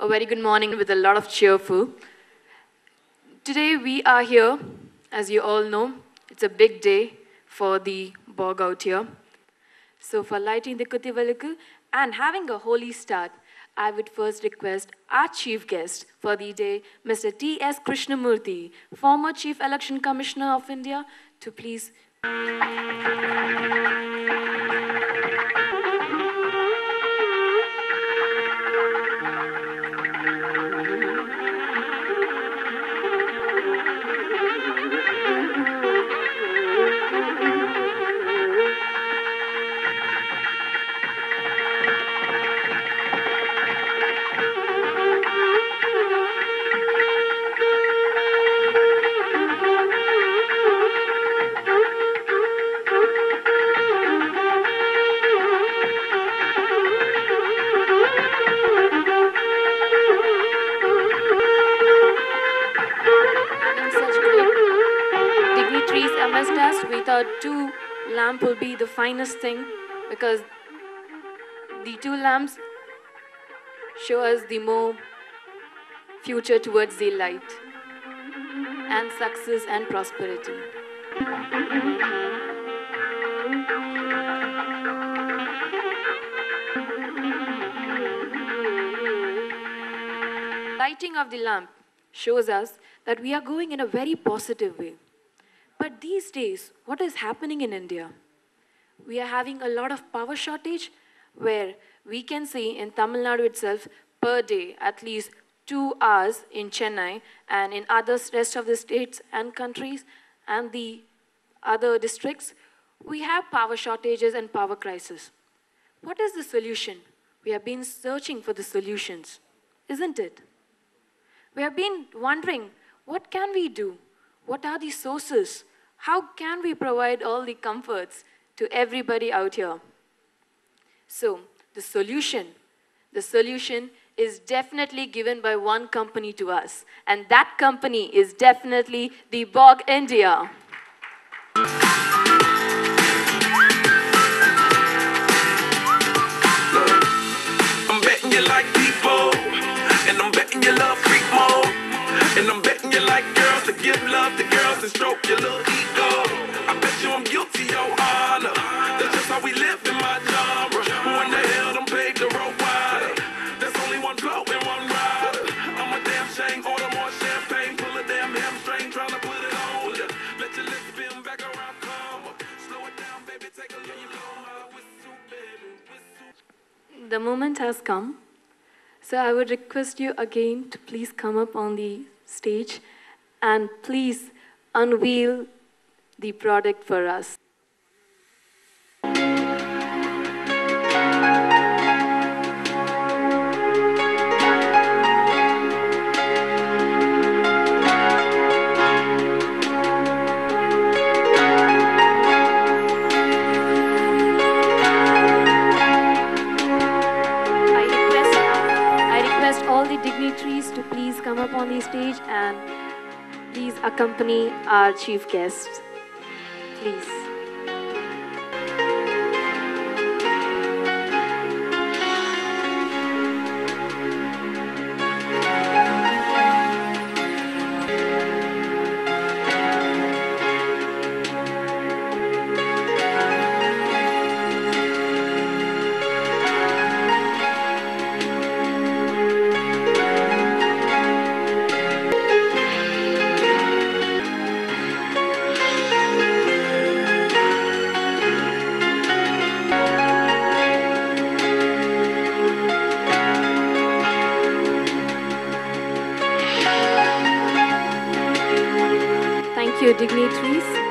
a very good morning with a lot of cheerful. Today we are here, as you all know, it's a big day for the BORG out here. So for lighting the Kuthuvilakku and having a holy start, I would first request our chief guest for the day, Mr. T.S. Krishnamoorthy, former Chief Election Commissioner of India, to please amongst we thought two lamp will be the finest thing because the two lamps show us the more future towards the light and success and prosperity. Lighting of the lamp shows us that we are going in a very positive way. But these days, what is happening in India? We are having a lot of power shortage where we can see in Tamil Nadu itself per day at least two hours in Chennai and in other rest of the states and countries and the other districts, we have power shortages and power crisis. What is the solution? We have been searching for the solutions, isn't it? We have been wondering what can we do? What are the sources? How can we provide all the comforts to everybody out here? So, the solution, the solution is definitely given by one company to us, and that company is definitely the BORG India. And I'm betting you like girls to give love to girls and stroke your little ego. I bet you I'm guilty, your honor. That's just how we live in my genre. The hell wider? There's only one blow and one rider. I'm a damn shame, order more champagne, pull a damn hamstring, trying to put it on ya. Let your lips spin back around, come. Slow it down, baby, take a whistle. The moment has come. So I would request you again to please come up on the stage and please unveil the product for us. Dignitaries to please come up on the stage and please accompany our chief guests. Please. your dignitaries.